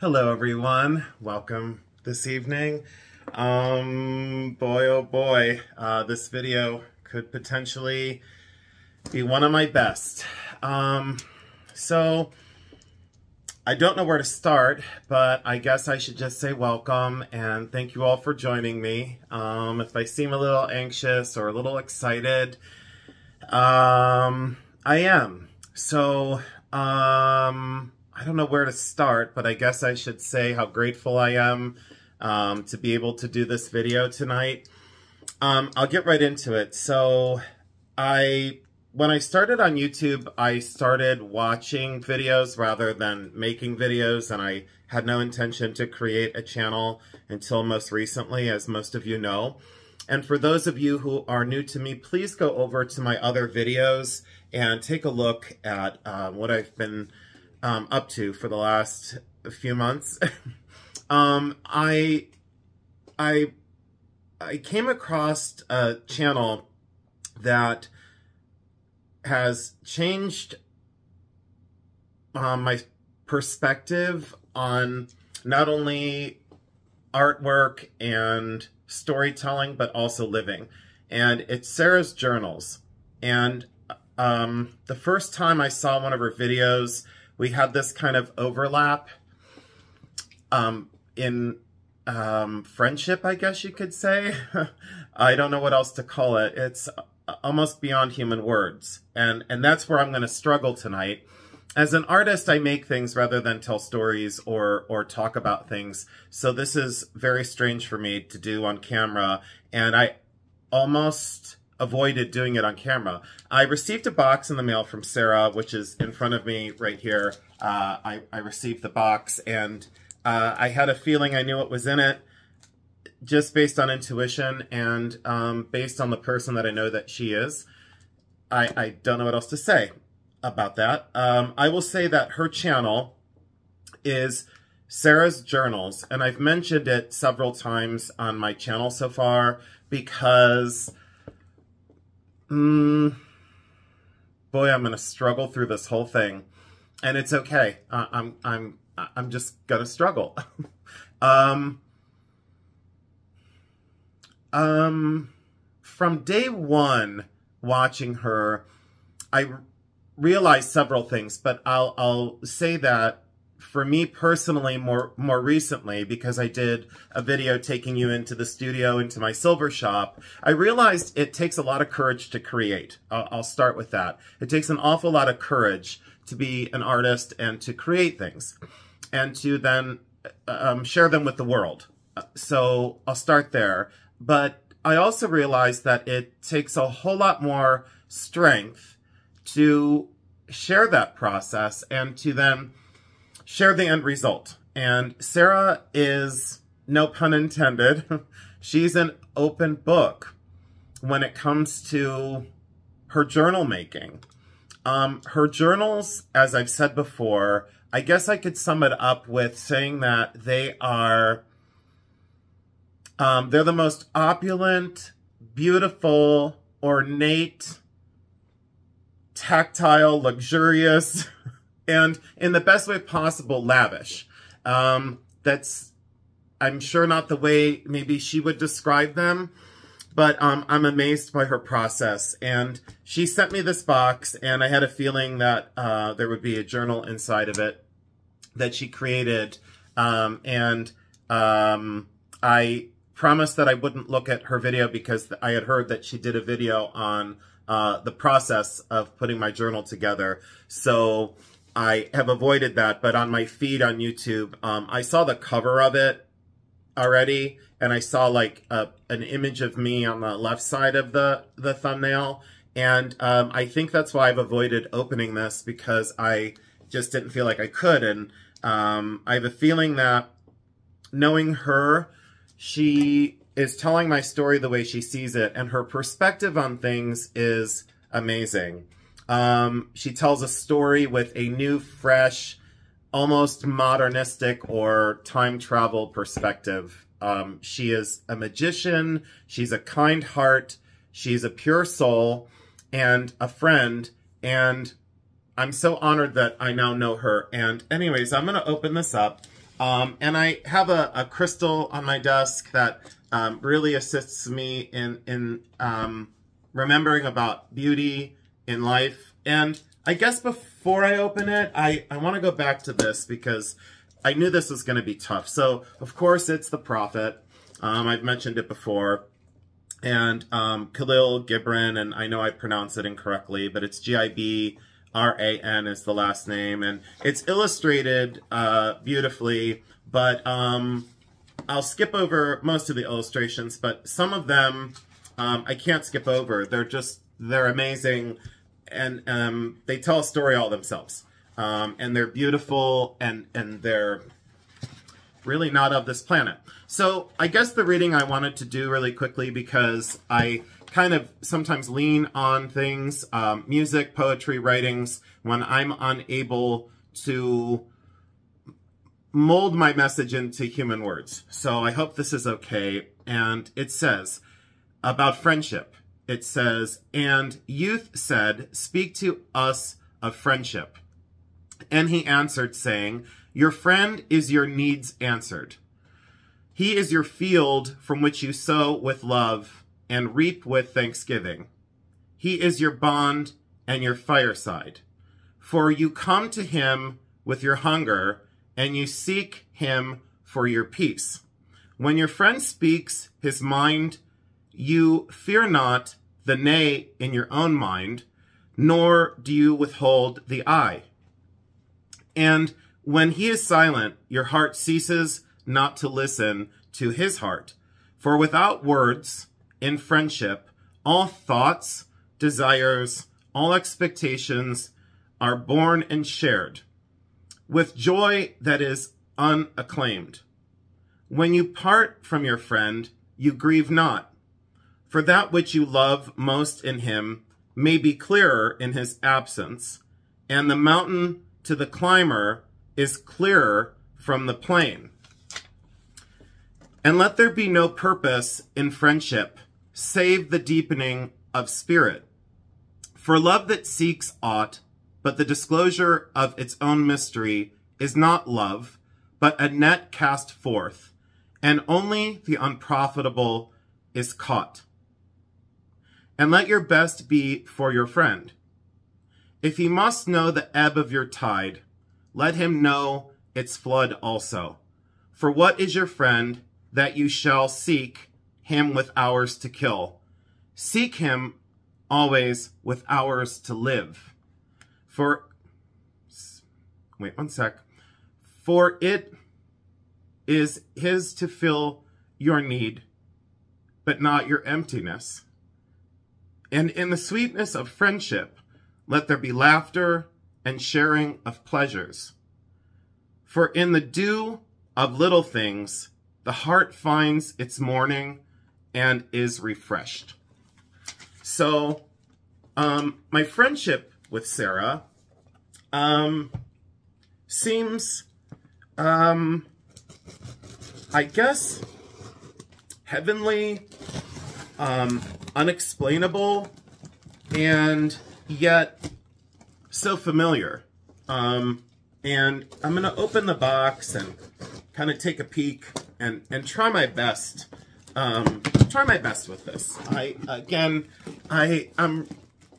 Hello, everyone. Welcome this evening. Um, boy, oh boy, uh, this video could potentially be one of my best. Um, so, I don't know where to start, but I guess I should just say welcome and thank you all for joining me. Um, if I seem a little anxious or a little excited, um, I am. So, um, I don't know where to start, but I guess I should say how grateful I am um, to be able to do this video tonight. Um, I'll get right into it. So I, when I started on YouTube, I started watching videos rather than making videos, and I had no intention to create a channel until most recently, as most of you know. And for those of you who are new to me, please go over to my other videos and take a look at uh, what I've been um, up to for the last few months. um, I, I, I came across a channel that has changed um, my perspective on not only artwork and storytelling, but also living. And it's Sarah's Journals. And um, the first time I saw one of her videos, we had this kind of overlap um, in um, friendship, I guess you could say. I don't know what else to call it. It's almost beyond human words. And, and that's where I'm going to struggle tonight. As an artist, I make things rather than tell stories or, or talk about things. So this is very strange for me to do on camera. And I almost avoided doing it on camera. I received a box in the mail from Sarah, which is in front of me right here. Uh, I, I, received the box and uh, I had a feeling I knew what was in it just based on intuition and um, based on the person that I know that she is. I, I don't know what else to say about that. Um, I will say that her channel is Sarah's Journals, and I've mentioned it several times on my channel so far because Mm, boy, I'm going to struggle through this whole thing. And it's okay. Uh, I'm, I'm, I'm just going to struggle. um, um, from day one watching her, I realized several things, but I'll, I'll say that for me personally, more more recently, because I did a video taking you into the studio, into my silver shop, I realized it takes a lot of courage to create. I'll, I'll start with that. It takes an awful lot of courage to be an artist and to create things, and to then um, share them with the world. So I'll start there. But I also realized that it takes a whole lot more strength to share that process and to then share the end result. And Sarah is, no pun intended, she's an open book when it comes to her journal making. Um, her journals, as I've said before, I guess I could sum it up with saying that they are, um, they're the most opulent, beautiful, ornate, tactile, luxurious, and in the best way possible, lavish. Um, that's, I'm sure not the way maybe she would describe them, but um, I'm amazed by her process. And she sent me this box, and I had a feeling that uh, there would be a journal inside of it that she created. Um, and um, I promised that I wouldn't look at her video because I had heard that she did a video on uh, the process of putting my journal together. So I have avoided that, but on my feed on YouTube, um, I saw the cover of it already, and I saw like a, an image of me on the left side of the, the thumbnail, and um, I think that's why I've avoided opening this, because I just didn't feel like I could, and um, I have a feeling that knowing her, she is telling my story the way she sees it, and her perspective on things is amazing. Um, she tells a story with a new, fresh, almost modernistic or time travel perspective. Um, she is a magician. She's a kind heart. She's a pure soul and a friend. And I'm so honored that I now know her. And anyways, I'm going to open this up. Um, and I have a, a, crystal on my desk that um, really assists me in, in um, remembering about beauty in life. And I guess before I open it, I, I want to go back to this because I knew this was going to be tough. So, of course, it's the Prophet. Um, I've mentioned it before. And um, Kahlil Gibran, and I know I pronounce it incorrectly, but it's G-I-B-R-A-N is the last name. And it's illustrated uh, beautifully, but um, I'll skip over most of the illustrations, but some of them um, I can't skip over. They're just, they're amazing, and um, they tell a story all themselves. Um, and they're beautiful, and, and they're really not of this planet. So I guess the reading I wanted to do really quickly because I kind of sometimes lean on things, um, music, poetry, writings, when I'm unable to mold my message into human words. So I hope this is okay. And it says, about friendship. It says, And youth said, Speak to us of friendship. And he answered, saying, Your friend is your needs answered. He is your field from which you sow with love and reap with thanksgiving. He is your bond and your fireside. For you come to him with your hunger, and you seek him for your peace. When your friend speaks his mind you fear not the nay in your own mind, nor do you withhold the ay. And when he is silent, your heart ceases not to listen to his heart. For without words, in friendship, all thoughts, desires, all expectations are born and shared, with joy that is unacclaimed. When you part from your friend, you grieve not, for that which you love most in him may be clearer in his absence, and the mountain to the climber is clearer from the plain. And let there be no purpose in friendship, save the deepening of spirit. For love that seeks aught, but the disclosure of its own mystery, is not love, but a net cast forth, and only the unprofitable is caught and let your best be for your friend. If he must know the ebb of your tide, let him know its flood also. For what is your friend that you shall seek him with hours to kill? Seek him always with hours to live. For, wait one sec. For it is his to fill your need, but not your emptiness. And in the sweetness of friendship, let there be laughter and sharing of pleasures. For in the dew of little things, the heart finds its morning and is refreshed. So, um, my friendship with Sarah, um, seems, um, I guess, heavenly, um, unexplainable and yet so familiar. Um, and I'm going to open the box and kind of take a peek and, and try my best. Um, try my best with this. I, again, I, I'm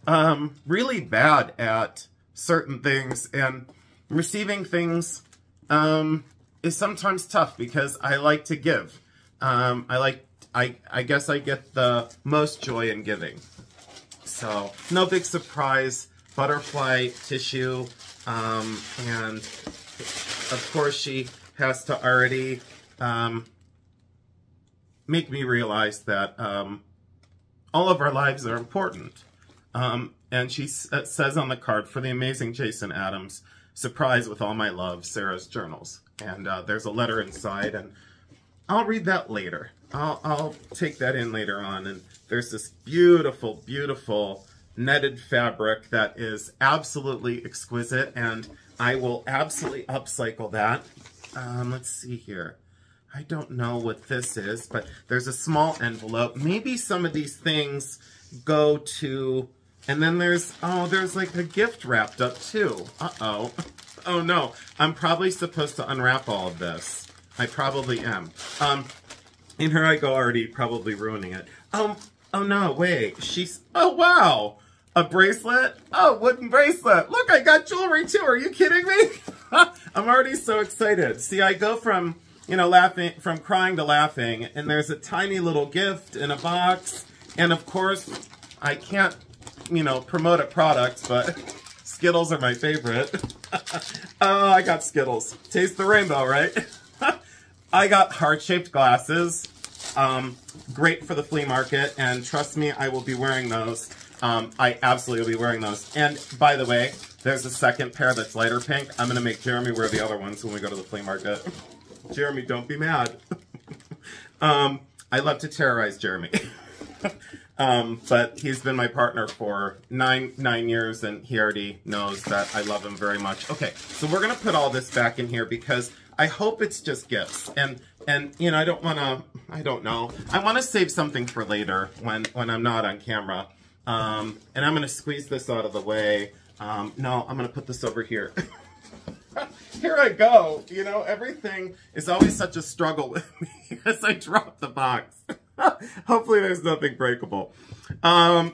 um, really bad at certain things and receiving things um, is sometimes tough because I like to give. Um, I like I, I guess I get the most joy in giving. So, no big surprise. Butterfly tissue. Um, and, of course, she has to already um, make me realize that um, all of our lives are important. Um, and she says on the card, for the amazing Jason Adams, surprise with all my love, Sarah's journals. And uh, there's a letter inside, and I'll read that later. I'll, I'll take that in later on. And there's this beautiful, beautiful netted fabric that is absolutely exquisite. And I will absolutely upcycle that. Um, let's see here. I don't know what this is, but there's a small envelope. Maybe some of these things go to, and then there's, oh, there's like a gift wrapped up too. Uh-oh. oh no, I'm probably supposed to unwrap all of this. I probably am. Um, and here I go already probably ruining it. Um, oh no, wait, she's, oh wow, a bracelet? Oh, wooden bracelet. Look, I got jewelry too. Are you kidding me? I'm already so excited. See, I go from, you know, laughing, from crying to laughing, and there's a tiny little gift in a box. And of course, I can't, you know, promote a product, but Skittles are my favorite. oh, I got Skittles. Taste the rainbow, right? I got heart-shaped glasses. Um, great for the flea market, and trust me, I will be wearing those. Um, I absolutely will be wearing those. And by the way, there's a second pair that's lighter pink. I'm going to make Jeremy wear the other ones when we go to the flea market. Jeremy, don't be mad. um, I love to terrorize Jeremy. um, but he's been my partner for nine nine years, and he already knows that I love him very much. Okay, so we're going to put all this back in here because I hope it's just gifts. And, and you know, I don't want to, I don't know. I want to save something for later when, when I'm not on camera. Um, and I'm going to squeeze this out of the way. Um, no, I'm going to put this over here. here I go. You know, everything is always such a struggle with me as I drop the box. Hopefully there's nothing breakable. Um,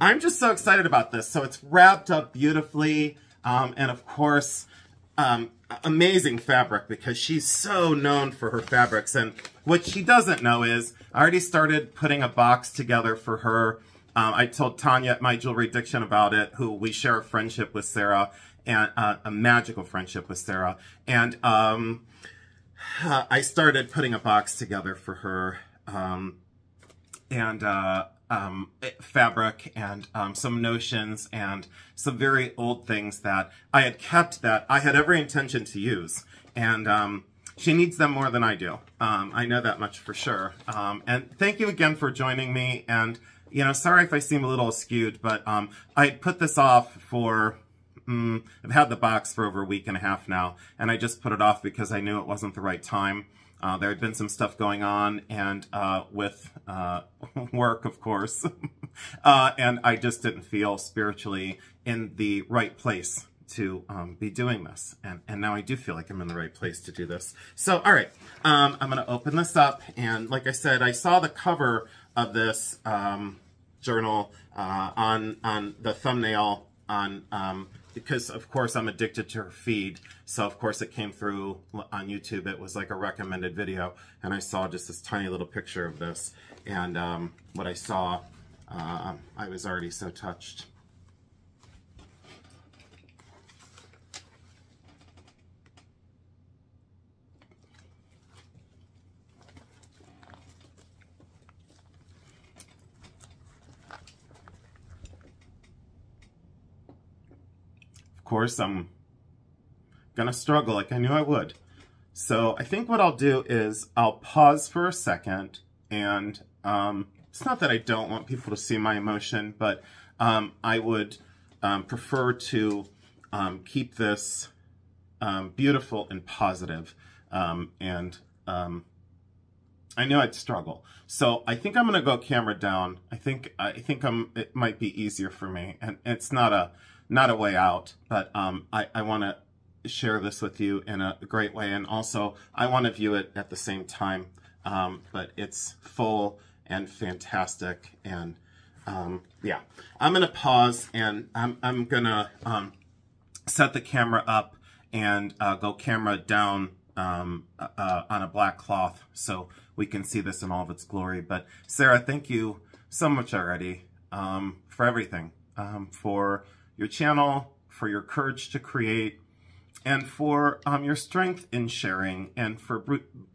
I'm just so excited about this. So it's wrapped up beautifully. Um, and of course, um, amazing fabric because she's so known for her fabrics. And what she doesn't know is I already started putting a box together for her. Um, I told Tanya at My Jewelry Addiction about it, who we share a friendship with Sarah and uh, a magical friendship with Sarah. And um, I started putting a box together for her. Um, and uh, um, fabric and um, some notions and some very old things that I had kept that I had every intention to use. And um, she needs them more than I do. Um, I know that much for sure. Um, and thank you again for joining me. And, you know, sorry if I seem a little skewed, but um, I put this off for Mm, I've had the box for over a week and a half now, and I just put it off because I knew it wasn't the right time. Uh, there had been some stuff going on and uh, with uh, work, of course, uh, and I just didn't feel spiritually in the right place to um, be doing this. And, and now I do feel like I'm in the right place to do this. So, all right, um, I'm going to open this up. And like I said, I saw the cover of this um, journal uh, on, on the thumbnail on um, because of course I'm addicted to her feed. So of course it came through on YouTube. It was like a recommended video and I saw just this tiny little picture of this. And um, what I saw, uh, I was already so touched. Course, I'm gonna struggle like I knew I would. So I think what I'll do is I'll pause for a second and um, it's not that I don't want people to see my emotion, but um, I would um, prefer to um, keep this um, beautiful and positive. Um, and I knew I'd struggle. So I think I'm going to go camera down. I think I think I'm. It might be easier for me, and it's not a not a way out, but um, I, I want to share this with you in a great way. And also, I want to view it at the same time. Um, but it's full and fantastic. And um, yeah, I'm going to pause and I'm, I'm going to um, set the camera up and uh, go camera down um, uh, uh, on a black cloth so we can see this in all of its glory. But Sarah, thank you so much already um, for everything, um, for your channel, for your courage to create, and for um, your strength in sharing, and for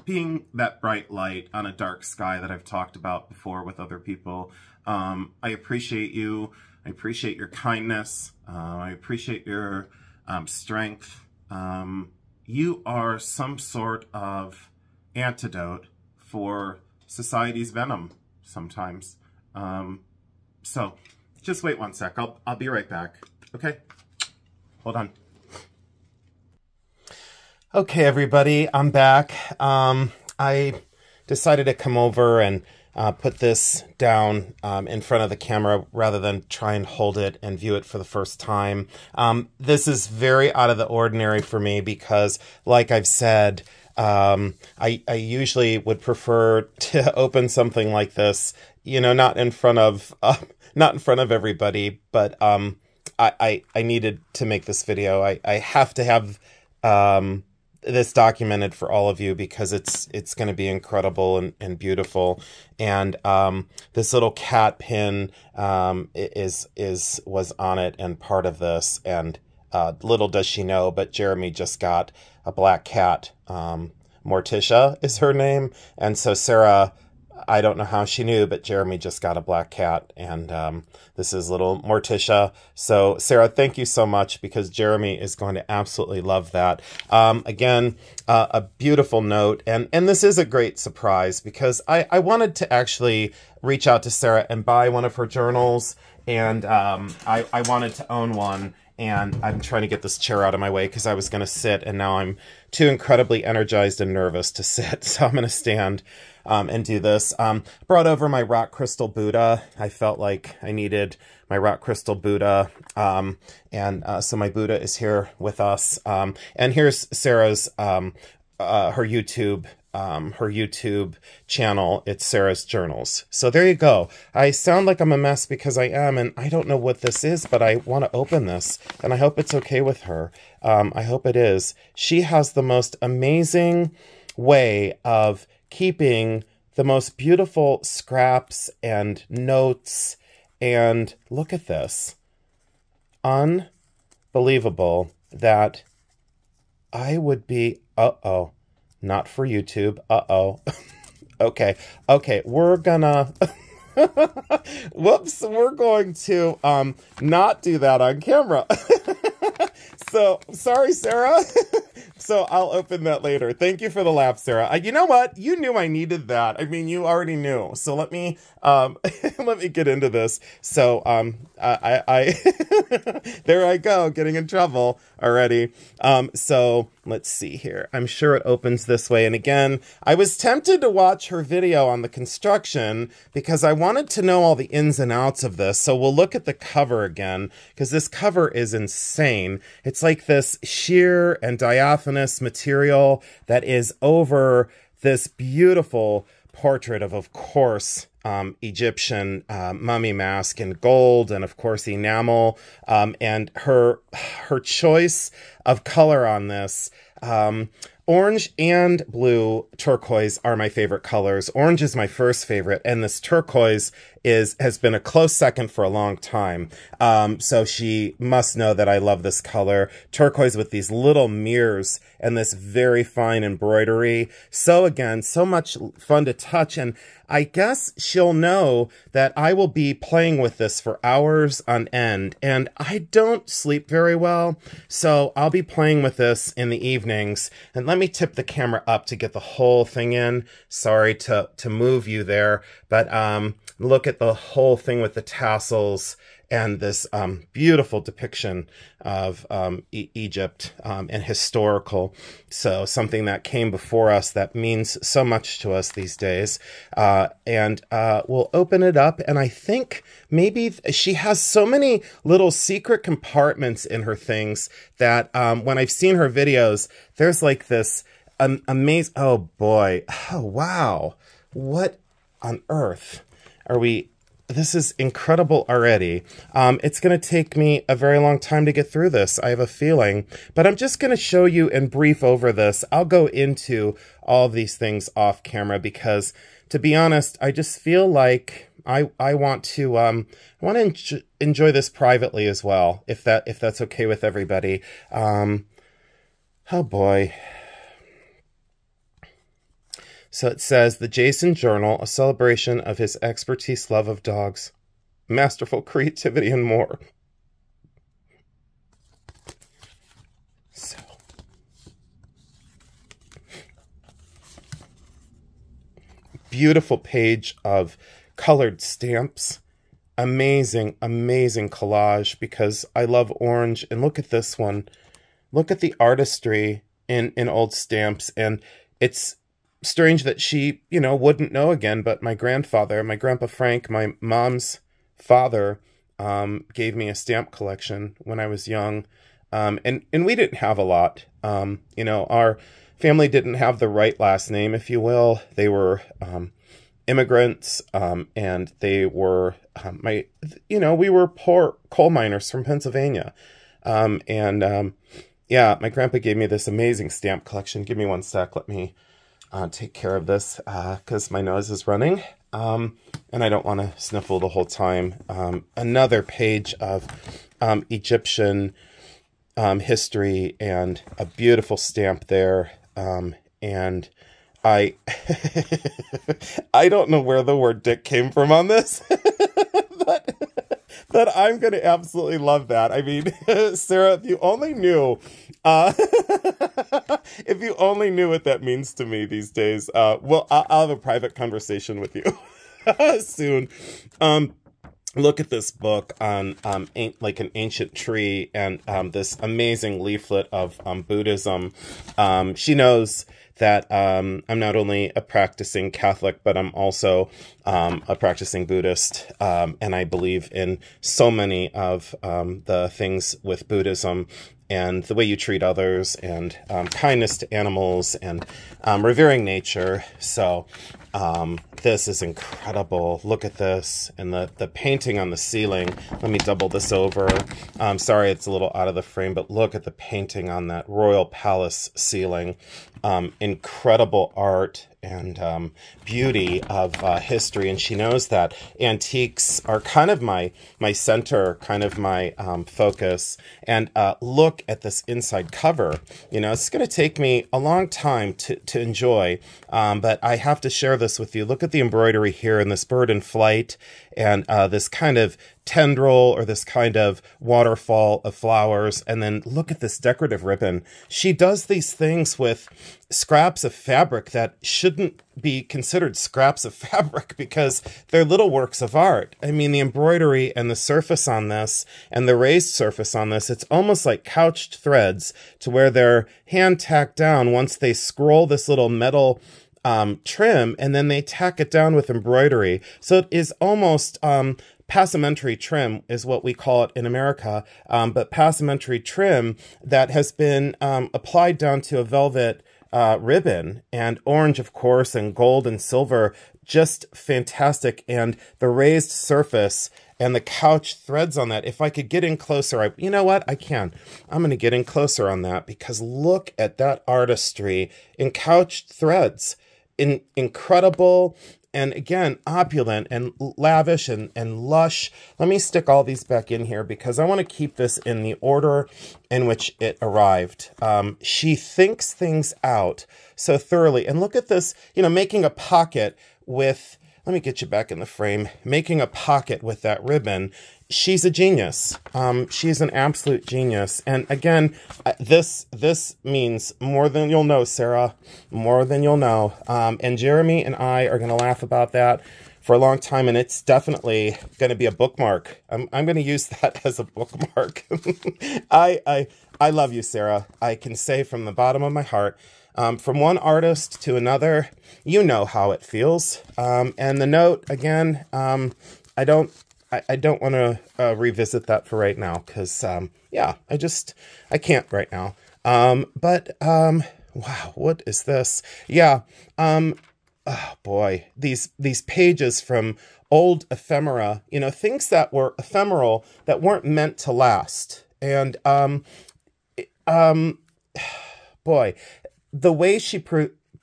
being that bright light on a dark sky that I've talked about before with other people. Um, I appreciate you. I appreciate your kindness. Uh, I appreciate your um, strength. Um, you are some sort of antidote for society's venom sometimes. Um, so just wait one sec. I'll, I'll be right back. Okay. Hold on. Okay, everybody, I'm back. Um, I decided to come over and uh, put this down um, in front of the camera rather than try and hold it and view it for the first time. Um, this is very out of the ordinary for me because, like I've said, um, I, I usually would prefer to open something like this, you know, not in front of, uh, not in front of everybody, but, um, I, I, I needed to make this video. I, I have to have, um, this documented for all of you because it's it's going to be incredible and, and beautiful. And um, this little cat pin um, is is was on it and part of this. And uh, little does she know, but Jeremy just got a black cat. Um, Morticia is her name, and so Sarah I don't know how she knew, but Jeremy just got a black cat, and um, this is little Morticia. So, Sarah, thank you so much because Jeremy is going to absolutely love that. Um, again, uh, a beautiful note, and and this is a great surprise because I I wanted to actually reach out to Sarah and buy one of her journals, and um, I I wanted to own one and I'm trying to get this chair out of my way because I was going to sit, and now I'm too incredibly energized and nervous to sit, so I'm going to stand um, and do this. Um, brought over my rock crystal Buddha. I felt like I needed my rock crystal Buddha. Um, and uh, so my Buddha is here with us. Um, and here's Sarah's, um, uh, her YouTube um, her YouTube channel. It's Sarah's Journals. So there you go. I sound like I'm a mess because I am, and I don't know what this is, but I want to open this, and I hope it's okay with her. Um, I hope it is. She has the most amazing way of keeping the most beautiful scraps and notes. And look at this. Unbelievable that I would be, uh-oh, not for YouTube, uh-oh. okay, okay, we're gonna... Whoops, we're going to um not do that on camera. so, sorry, Sarah. So I'll open that later. Thank you for the laugh, Sarah. you know what? You knew I needed that. I mean, you already knew. So let me um, let me get into this. So um, I, I there I go, getting in trouble already. Um, so let's see here. I'm sure it opens this way. And again, I was tempted to watch her video on the construction because I wanted to know all the ins and outs of this. So we'll look at the cover again because this cover is insane. It's like this sheer and diaphanous material that is over this beautiful portrait of, of course, um, Egyptian uh, mummy mask in gold, and of course enamel. Um, and her her choice of color on this. Um, orange and blue turquoise are my favorite colors. Orange is my first favorite, and this turquoise is has been a close second for a long time. Um, so she must know that I love this color. Turquoise with these little mirrors and this very fine embroidery. So again, so much fun to touch. And I guess she'll know that I will be playing with this for hours on end. And I don't sleep very well. So I'll be playing with this in the evenings. And let me tip the camera up to get the whole thing in. Sorry to, to move you there. But um, look at the whole thing with the tassels and this um, beautiful depiction of um, e Egypt um, and historical. So something that came before us that means so much to us these days. Uh, and uh, we'll open it up. And I think maybe she has so many little secret compartments in her things that um, when I've seen her videos, there's like this amazing, oh boy, oh wow, what on earth are we this is incredible already. Um, it's going to take me a very long time to get through this, I have a feeling. But I'm just going to show you and brief over this. I'll go into all these things off camera because, to be honest, I just feel like I I want to um I want to enjoy this privately as well, if that if that's okay with everybody. Um, oh boy. So it says the Jason Journal, a celebration of his expertise, love of dogs, masterful creativity, and more. So. Beautiful page of colored stamps. Amazing, amazing collage because I love orange. And look at this one. Look at the artistry in, in old stamps. And it's strange that she, you know, wouldn't know again, but my grandfather, my grandpa Frank, my mom's father, um, gave me a stamp collection when I was young. Um, and, and we didn't have a lot. Um, you know, our family didn't have the right last name, if you will. They were, um, immigrants, um, and they were, um, my, you know, we were poor coal miners from Pennsylvania. And, yeah, my grandpa gave me this amazing stamp collection. Give me one sec. Let me uh, take care of this because uh, my nose is running. Um, and I don't want to sniffle the whole time. Um, another page of um, Egyptian um, history and a beautiful stamp there. Um, and I, I don't know where the word dick came from on this, but but I'm going to absolutely love that. I mean, Sarah, if you only knew, uh, if you only knew what that means to me these days, uh, well, I'll, I'll have a private conversation with you soon. Um, look at this book on um, like an ancient tree and um, this amazing leaflet of um, Buddhism. Um, she knows that um, I'm not only a practicing Catholic, but I'm also um, a practicing Buddhist. Um, and I believe in so many of um, the things with Buddhism and the way you treat others and um, kindness to animals and um, revering nature. So um, this is incredible. Look at this and the, the painting on the ceiling. Let me double this over. I'm sorry it's a little out of the frame, but look at the painting on that royal palace ceiling. Um, incredible art and um, beauty of uh, history, and she knows that antiques are kind of my my center, kind of my um, focus. And uh, look at this inside cover. You know, it's going to take me a long time to to enjoy, um, but I have to share this with you. Look at the embroidery here and this bird in flight, and uh, this kind of tendril or this kind of waterfall of flowers. And then look at this decorative ribbon. She does these things with scraps of fabric that shouldn't be considered scraps of fabric because they're little works of art. I mean, the embroidery and the surface on this and the raised surface on this, it's almost like couched threads to where they're hand tacked down once they scroll this little metal um, trim and then they tack it down with embroidery. So it is almost um, passementerie trim is what we call it in America, um, but passementerie trim that has been um, applied down to a velvet uh, ribbon and orange, of course, and gold and silver, just fantastic. And the raised surface and the couch threads on that. If I could get in closer, I, you know what? I can. I'm going to get in closer on that because look at that artistry in couched threads in, incredible and again opulent and lavish and, and lush. Let me stick all these back in here because i want to keep this in the order in which it arrived. Um, she thinks things out so thoroughly. And look at this you know making a pocket with let me get you back in the frame making a pocket with that ribbon she's a genius. Um, she's an absolute genius. And again, this this means more than you'll know, Sarah. More than you'll know. Um, and Jeremy and I are going to laugh about that for a long time, and it's definitely going to be a bookmark. I'm I'm going to use that as a bookmark. I I I love you, Sarah. I can say from the bottom of my heart. Um, from one artist to another, you know how it feels. Um, and the note, again, um, I don't I, I don't want to uh, revisit that for right now because, um, yeah, I just, I can't right now. Um, but, um, wow, what is this? Yeah, um, oh boy, these, these pages from old ephemera, you know, things that were ephemeral that weren't meant to last. And, um, um, boy, the way she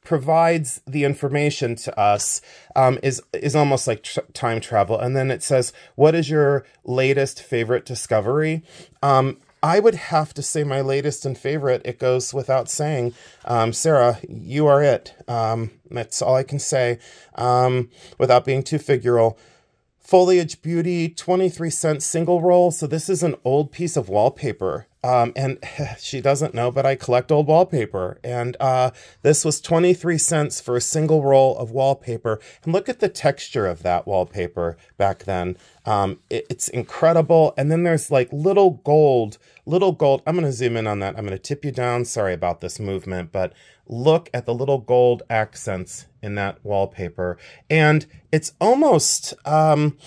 provides the information to us um, is is almost like tr time travel. And then it says, "What is your latest favorite discovery?" Um, I would have to say my latest and favorite. It goes without saying. Um, Sarah, you are it. Um, that's all I can say um, without being too figural. Foliage Beauty, 23 cent single roll. So this is an old piece of wallpaper Um, and she doesn't know, but I collect old wallpaper. And uh, this was 23 cents for a single roll of wallpaper. And look at the texture of that wallpaper back then. Um, it, it's incredible. And then there's like little gold, little gold. I'm going to zoom in on that. I'm going to tip you down. Sorry about this movement, but look at the little gold accents in that wallpaper. And it's almost, um,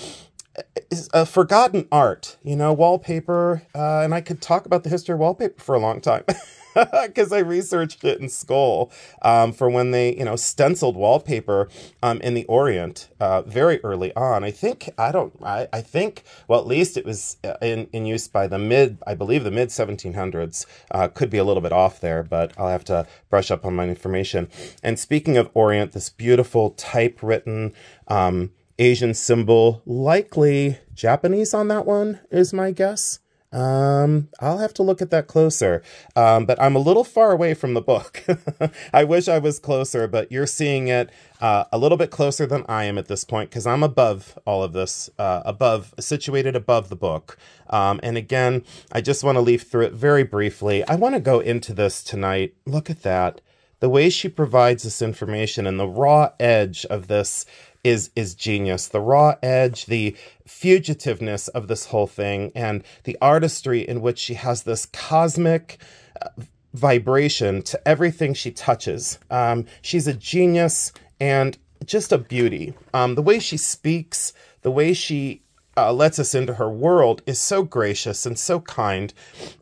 a forgotten art, you know, wallpaper. Uh, and I could talk about the history of wallpaper for a long time because I researched it in school um, for when they, you know, stenciled wallpaper um, in the Orient uh, very early on. I think, I don't, I, I think, well, at least it was uh, in, in use by the mid, I believe the mid 1700s. Uh, could be a little bit off there, but I'll have to brush up on my information. And speaking of Orient, this beautiful typewritten, um, Asian symbol, likely Japanese on that one is my guess. Um, I'll have to look at that closer. Um, but I'm a little far away from the book. I wish I was closer, but you're seeing it uh, a little bit closer than I am at this point because I'm above all of this, uh, above, situated above the book. Um, and again, I just want to leaf through it very briefly. I want to go into this tonight. Look at that. The way she provides this information and the raw edge of this is is genius. The raw edge, the fugitiveness of this whole thing, and the artistry in which she has this cosmic uh, vibration to everything she touches. Um, she's a genius and just a beauty. Um, the way she speaks, the way she uh, lets us into her world is so gracious and so kind.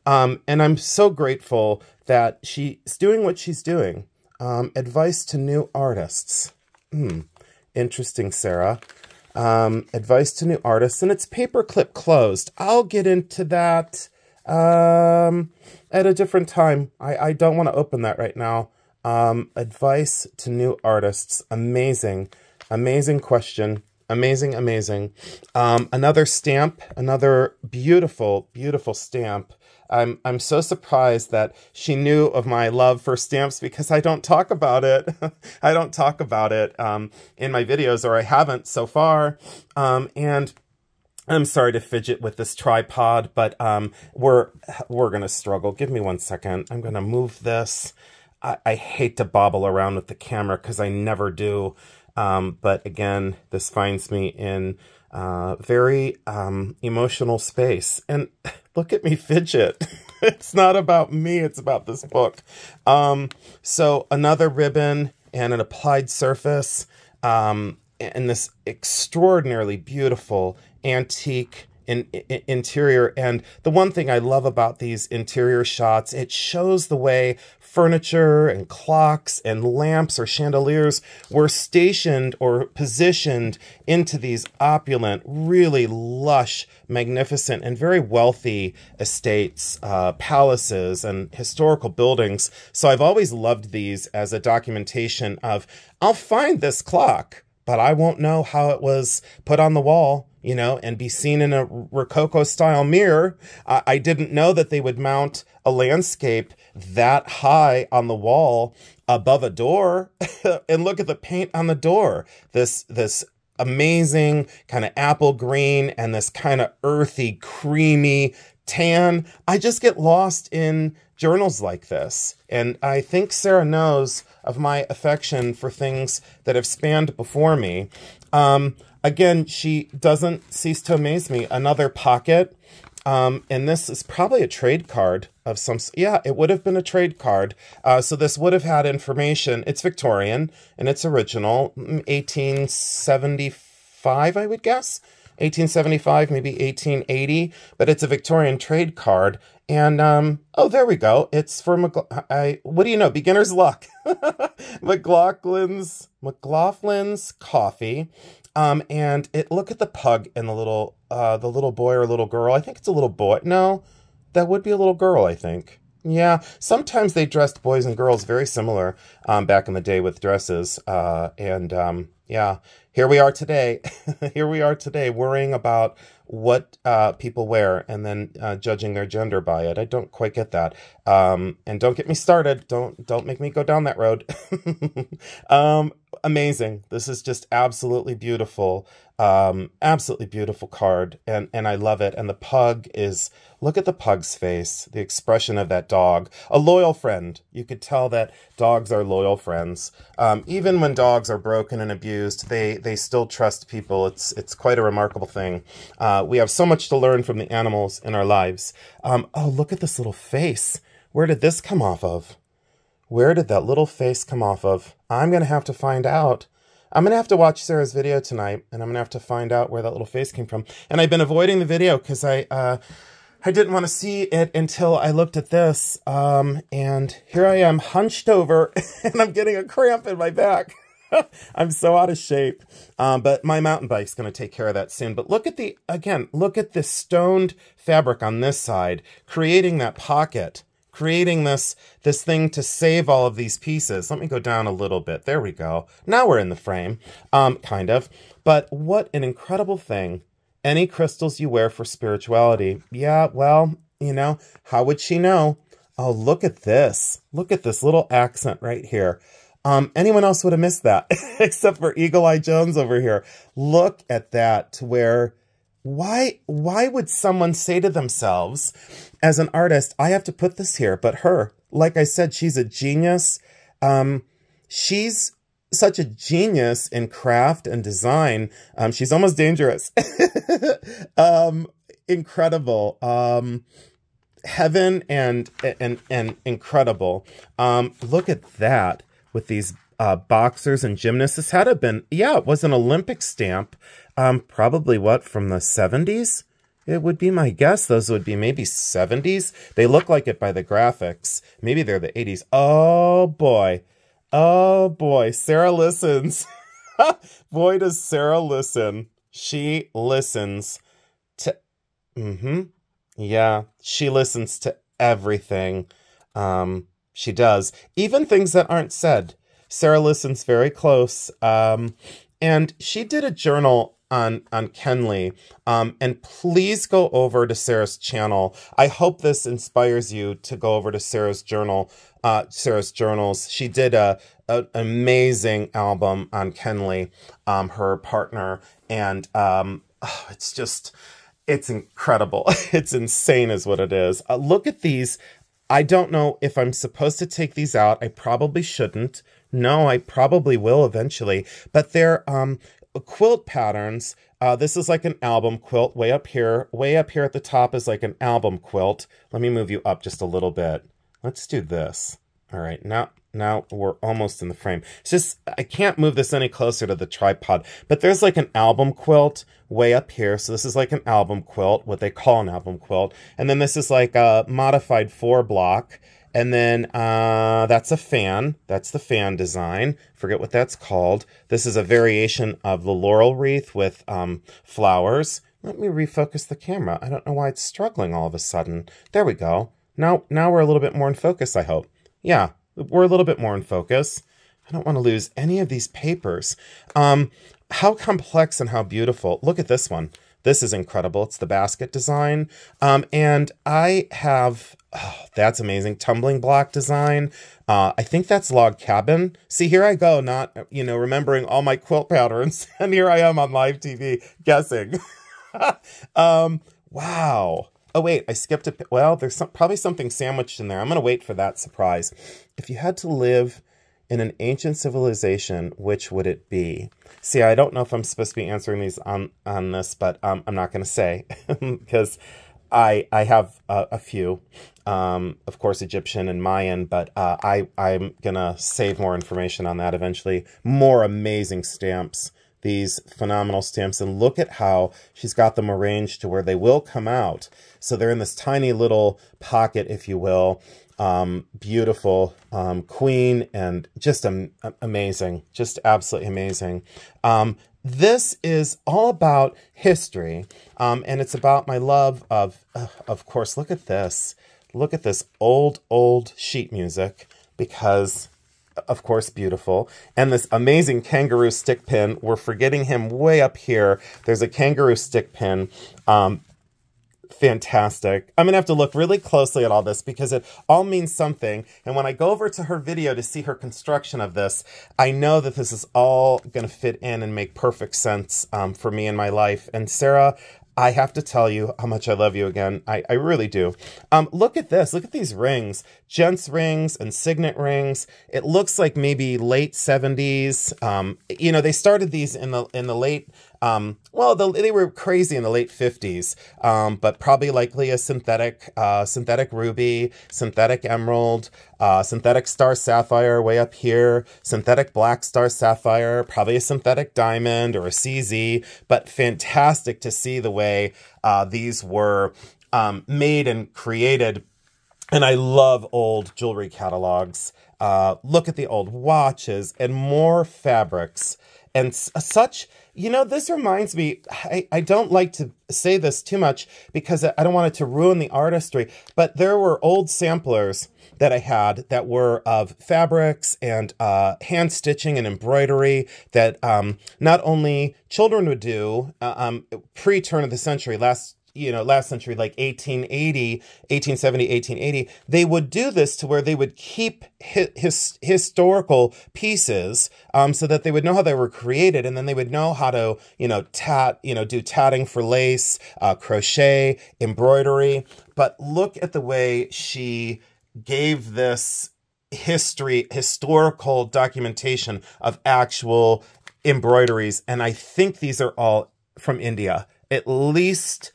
Um, and I'm so grateful that she's doing what she's doing. Um, advice to new artists. Hmm. Interesting, Sarah. Um, advice to new artists, and it's paperclip closed. I'll get into that um, at a different time. I, I don't want to open that right now. Um, advice to new artists. Amazing, amazing question. Amazing, amazing. Um, another stamp, another beautiful, beautiful stamp. I'm I'm so surprised that she knew of my love for stamps because I don't talk about it. I don't talk about it um, in my videos, or I haven't so far. Um, and I'm sorry to fidget with this tripod, but um, we're we're gonna struggle. Give me one second. I'm gonna move this. I, I hate to bobble around with the camera because I never do. Um, but again, this finds me in uh, very um, emotional space. And look at me fidget. it's not about me, it's about this book. Um, so another ribbon and an applied surface um, and this extraordinarily beautiful antique in, in, interior. And the one thing I love about these interior shots, it shows the way furniture and clocks and lamps or chandeliers were stationed or positioned into these opulent, really lush, magnificent, and very wealthy estates, uh, palaces, and historical buildings. So I've always loved these as a documentation of, I'll find this clock, but I won't know how it was put on the wall you know, and be seen in a Rococo style mirror. Uh, I didn't know that they would mount a landscape that high on the wall above a door and look at the paint on the door. This this amazing kind of apple green and this kind of earthy creamy tan. I just get lost in journals like this. And i think sarah knows of my affection for things that have spanned before me. Um, again she doesn't cease to amaze me another pocket um, and this is probably a trade card of some, yeah, it would have been a trade card. Uh, so this would have had information. It's Victorian and it's original, 1875, mm, I would guess. 1875, maybe 1880, but it's a Victorian trade card. And, um, oh, there we go. It's for, McLa I, what do you know? Beginner's luck. McLaughlin's, McLaughlin's coffee. Um, and it look at the pug and the little uh the little boy or little girl. I think it's a little boy. No, that would be a little girl, I think. Yeah, sometimes they dressed boys and girls very similar. Um, back in the day with dresses. Uh, and um, yeah, here we are today. here we are today worrying about what uh, people wear and then uh, judging their gender by it. I don't quite get that. Um, and don't get me started. Don't don't make me go down that road. um, amazing. This is just absolutely beautiful. Um, absolutely beautiful card, and and I love it. And the pug is look at the pug's face, the expression of that dog, a loyal friend. You could tell that dogs are loyal friends. Um, even when dogs are broken and abused, they they still trust people. It's it's quite a remarkable thing. Uh, we have so much to learn from the animals in our lives. Um, oh, look at this little face. Where did this come off of? Where did that little face come off of? I'm gonna have to find out. I'm to have to watch Sarah's video tonight, and I'm to have to find out where that little face came from. And I've been avoiding the video because I, uh, I didn't want to see it until I looked at this. Um, and here I am hunched over, and I'm getting a cramp in my back. I'm so out of shape. Um, but my mountain bike's going to take care of that soon. But look at the, again, look at the stoned fabric on this side, creating that pocket creating this, this thing to save all of these pieces. Let me go down a little bit. There we go. Now we're in the frame, um, kind of. But what an incredible thing. Any crystals you wear for spirituality. Yeah, well, you know, how would she know? Oh, look at this. Look at this little accent right here. Um, anyone else would have missed that, except for Eagle Eye Jones over here. Look at that, to where why why would someone say to themselves as an artist i have to put this here but her like i said she's a genius um, she's such a genius in craft and design um, she's almost dangerous um, incredible um, heaven and and and incredible um, look at that with these uh, boxers and gymnasts this had to been yeah it was an olympic stamp um, probably what, from the 70s? It would be my guess. Those would be maybe 70s. They look like it by the graphics. Maybe they're the 80s. Oh, boy. Oh, boy. Sarah listens. boy, does Sarah listen. She listens to... Mm-hmm. Yeah, she listens to everything. Um, she does. Even things that aren't said. Sarah listens very close. Um, and she did a journal on on Kenley. Um, and please go over to Sarah's channel. I hope this inspires you to go over to Sarah's journal, uh, Sarah's journals. She did a, a amazing album on Kenley, um, her partner, and um, oh, it's just it's incredible. it's insane, is what it is. Uh, look at these. I don't know if I'm supposed to take these out. I probably shouldn't. No, I probably will eventually. But they're um, quilt patterns. Uh, this is like an album quilt way up here. Way up here at the top is like an album quilt. Let me move you up just a little bit. Let's do this. All right, now now we're almost in the frame. It's just, I can't move this any closer to the tripod, but there's like an album quilt way up here. So this is like an album quilt, what they call an album quilt. And then this is like a modified four block. And then uh, that's a fan. That's the fan design. Forget what that's called. This is a variation of the laurel wreath with um, flowers. Let me refocus the camera. I don't know why it's struggling all of a sudden. There we go. Now, now we're a little bit more in focus, I hope. Yeah, we're a little bit more in focus. I don't want to lose any of these papers. Um, how complex and how beautiful. Look at this one. This is incredible. It's the basket design. Um, and I have, oh, that's amazing. Tumbling block design. Uh, I think that's log cabin. See, here I go, not, you know, remembering all my quilt patterns. And here I am on live TV guessing. um, wow. Oh, wait, I skipped a, well, there's some, probably something sandwiched in there. I'm going to wait for that surprise. If you had to live in an ancient civilization, which would it be? See, I don't know if I'm supposed to be answering these on on this, but um, I'm not going to say because I I have a, a few, um, of course, Egyptian and Mayan, but uh, I I'm gonna save more information on that eventually. More amazing stamps, these phenomenal stamps, and look at how she's got them arranged to where they will come out. So they're in this tiny little pocket, if you will um, beautiful um, queen and just am amazing, just absolutely amazing. Um, this is all about history, um, and it's about my love of, uh, of course, look at this. Look at this old, old sheet music because of course, beautiful. And this amazing kangaroo stick pin. We're forgetting him way up here. There's a kangaroo stick pin. Um, fantastic. I'm going to have to look really closely at all this because it all means something. And when I go over to her video to see her construction of this, I know that this is all going to fit in and make perfect sense um, for me in my life. And Sarah, I have to tell you how much I love you again. I, I really do. Um, look at this. Look at these rings. Gents rings and signet rings. It looks like maybe late 70s. Um, you know, they started these in the in the late um, well, the, they were crazy in the late 50s, um, but probably likely a synthetic, uh, synthetic ruby, synthetic emerald, uh, synthetic star sapphire way up here, synthetic black star sapphire, probably a synthetic diamond or a CZ, but fantastic to see the way uh, these were um, made and created. And I love old jewelry catalogs. Uh, look at the old watches and more fabrics and such you know, this reminds me, I, I don't like to say this too much because I don't want it to ruin the artistry, but there were old samplers that I had that were of fabrics and uh, hand stitching and embroidery that um, not only children would do uh, um, pre turn of the century, last you know, last century, like 1880, 1870, 1880, they would do this to where they would keep his, historical pieces um, so that they would know how they were created and then they would know how to, you know, tat, you know, do tatting for lace, uh, crochet, embroidery. But look at the way she gave this history, historical documentation of actual embroideries. And I think these are all from India. At least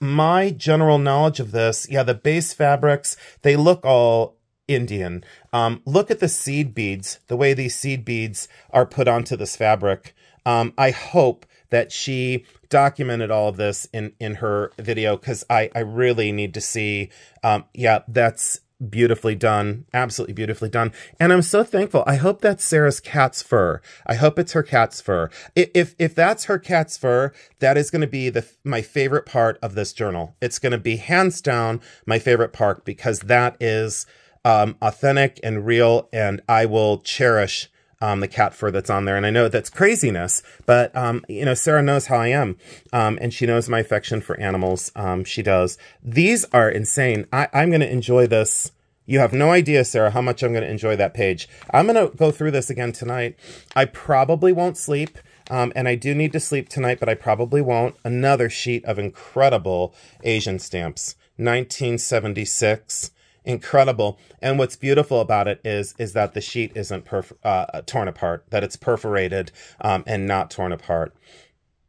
my general knowledge of this, yeah, the base fabrics, they look all Indian. Um, look at the seed beads, the way these seed beads are put onto this fabric. Um, I hope that she documented all of this in, in her video because I, I really need to see, um, yeah, that's beautifully done, absolutely beautifully done. And I'm so thankful. I hope that's Sarah's cat's fur. I hope it's her cat's fur. If if that's her cat's fur, that is going to be the my favorite part of this journal. It's going to be hands down my favorite part because that is um, authentic and real, and I will cherish um, the cat fur that's on there. And I know that's craziness, but, um, you know, Sarah knows how I am. Um, and she knows my affection for animals. Um, she does. These are insane. I, I'm going to enjoy this. You have no idea, Sarah, how much I'm going to enjoy that page. I'm going to go through this again tonight. I probably won't sleep. Um, and I do need to sleep tonight, but I probably won't. Another sheet of incredible Asian stamps. 1976 incredible. And what's beautiful about it is is that the sheet isn't perf- uh, torn apart, that it's perforated um, and not torn apart.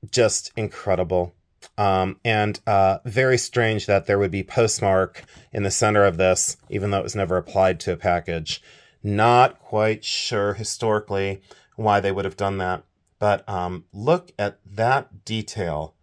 Just incredible. Um, and uh, very strange that there would be postmark in the center of this, even though it was never applied to a package. Not quite sure historically why they would have done that, but um, look at that detail.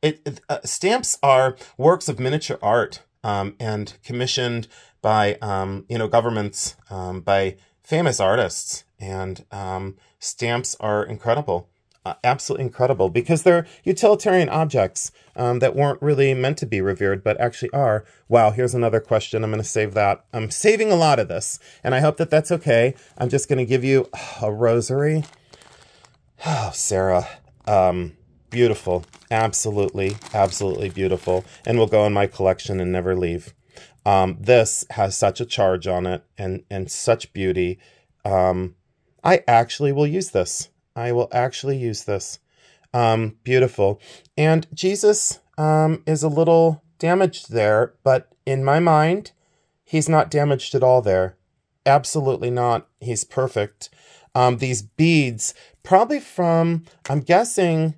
It, it uh, stamps are works of miniature art um, and commissioned by um, you know governments, um, by famous artists, and um, stamps are incredible. Uh, absolutely incredible because they're utilitarian objects um, that weren't really meant to be revered, but actually are. Wow, here's another question. I'm going to save that. I'm saving a lot of this, and I hope that that's okay. I'm just going to give you a rosary. Oh, Sarah. Um, Beautiful. Absolutely, absolutely beautiful. And will go in my collection and never leave. Um, this has such a charge on it and, and such beauty. Um, I actually will use this. I will actually use this. Um, beautiful. And Jesus um, is a little damaged there, but in my mind, he's not damaged at all there. Absolutely not. He's perfect. Um, these beads, probably from, I'm guessing,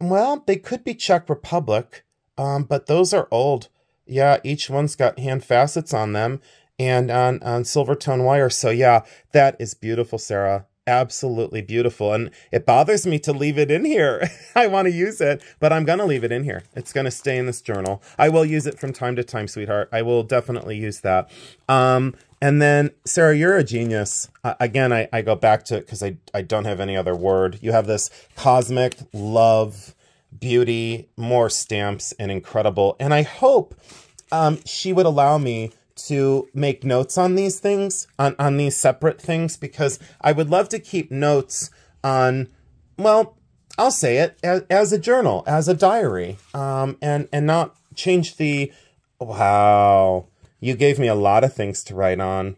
well, they could be Czech Republic, um, but those are old. Yeah, each one's got hand facets on them and on, on silver tone wire. So yeah, that is beautiful, Sarah. Absolutely beautiful. And it bothers me to leave it in here. I want to use it, but I'm going to leave it in here. It's going to stay in this journal. I will use it from time to time, sweetheart. I will definitely use that. Um, and then, Sarah, you're a genius. Uh, again, I, I go back to it because I, I don't have any other word. You have this cosmic love, beauty, more stamps, and incredible. And I hope um, she would allow me to make notes on these things, on, on these separate things, because I would love to keep notes on, well, I'll say it, as, as a journal, as a diary, um, and, and not change the, wow, you gave me a lot of things to write on.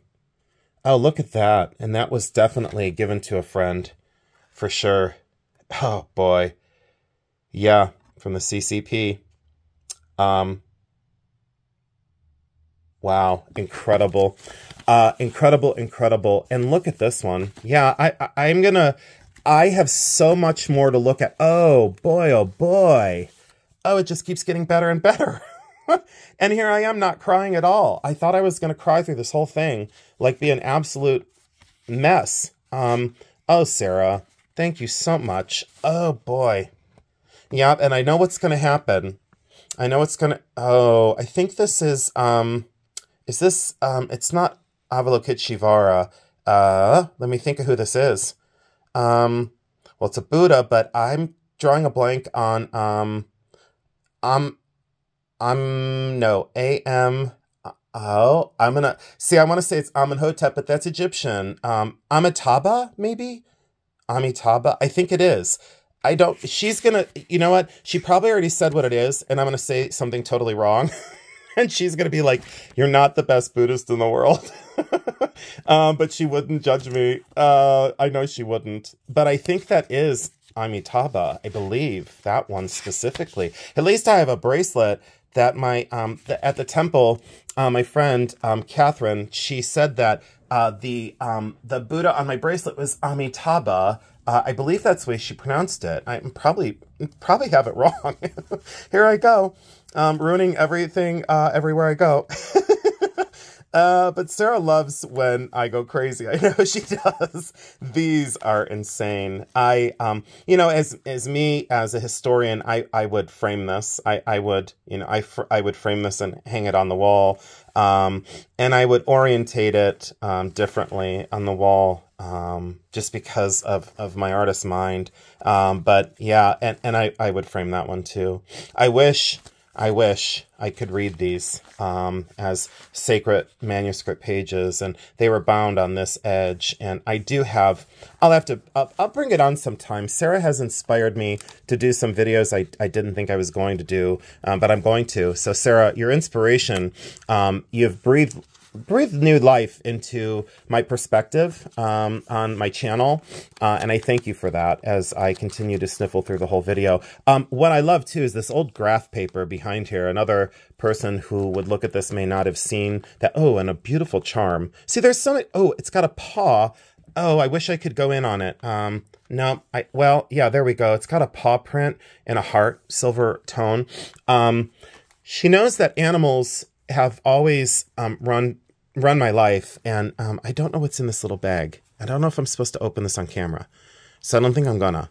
Oh, look at that. And that was definitely given to a friend, for sure. Oh, boy. Yeah, from the CCP. Um, wow, incredible. Uh, incredible, incredible. And look at this one. Yeah, I, I, I'm going to, I have so much more to look at. Oh, boy, oh, boy. Oh, it just keeps getting better and better. and here I am not crying at all. I thought I was going to cry through this whole thing, like be an absolute mess. Um, oh, Sarah, thank you so much. Oh, boy. Yep, and I know what's going to happen. I know it's going to... Oh, I think this is... um, Is this... um, It's not Avalokiteshvara. Uh, let me think of who this is. Um, well, it's a Buddha, but I'm drawing a blank on... um, um, um, no, A-M... Oh, I'm gonna... See, I want to say it's Amenhotep, but that's Egyptian. Um, Amitabha, maybe? Amitabha? I think it is. I don't, she's gonna, you know what? She probably already said what it is, and I'm gonna say something totally wrong. and she's gonna be like, You're not the best Buddhist in the world. um, but she wouldn't judge me. Uh, I know she wouldn't. But I think that is Amitabha, I believe, that one specifically. At least I have a bracelet that my, um, the, at the temple, uh, my friend, um, Catherine, she said that uh, the um, the Buddha on my bracelet was Amitabha, uh, I believe that's the way she pronounced it. I probably probably have it wrong. Here I go, um, ruining everything uh, everywhere I go. uh, but Sarah loves when I go crazy. I know she does. These are insane. I, um, you know, as as me as a historian, I I would frame this. I I would, you know, I I would frame this and hang it on the wall. Um, and I would orientate it um, differently on the wall um, just because of, of my artist mind. Um, but yeah, and, and I, I would frame that one too. I wish, I wish I could read these um, as sacred manuscript pages, and they were bound on this edge. And I do have, I'll have to, I'll, I'll bring it on sometime. Sarah has inspired me to do some videos I, I didn't think I was going to do, um, but I'm going to. So Sarah, your inspiration, um, you've breathed breathed new life into my perspective um, on my channel, uh, and I thank you for that as I continue to sniffle through the whole video. Um, what I love, too, is this old graph paper behind here. Another person who would look at this may not have seen that. Oh, and a beautiful charm. See, there's so many... Oh, it's got a paw. Oh, I wish I could go in on it. Um, no, I well, yeah, there we go. It's got a paw print and a heart, silver tone. Um, she knows that animals have always um, run run my life, and um, I don't know what's in this little bag. I don't know if I'm supposed to open this on camera, so I don't think I'm gonna.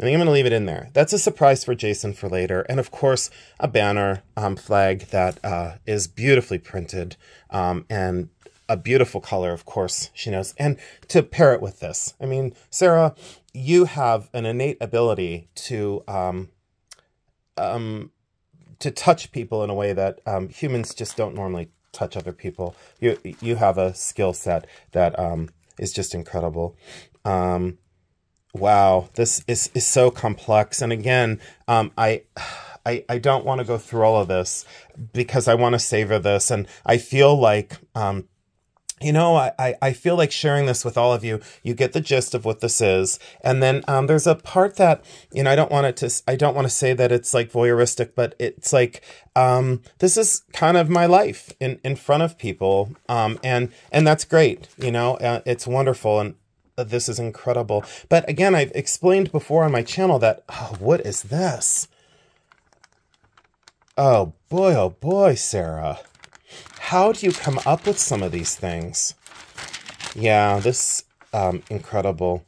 I think I'm gonna leave it in there. That's a surprise for Jason for later, and of course a banner um, flag that uh, is beautifully printed um, and a beautiful color, of course, she knows. And to pair it with this, I mean, Sarah, you have an innate ability to um, um, to touch people in a way that um, humans just don't normally touch other people. You you have a skill set that um, is just incredible. Um, wow, this is, is so complex. And again, um, I, I, I don't want to go through all of this because I want to savor this. And I feel like um, you know, I, I feel like sharing this with all of you. You get the gist of what this is. And then um, there's a part that, you know, I don't want it to, I don't want to say that it's like voyeuristic, but it's like, um, this is kind of my life in, in front of people. Um, and, and that's great. You know, uh, it's wonderful. And uh, this is incredible. But again, I've explained before on my channel that, oh, what is this? Oh boy, oh boy, Sarah. How do you come up with some of these things? Yeah, this, um, incredible.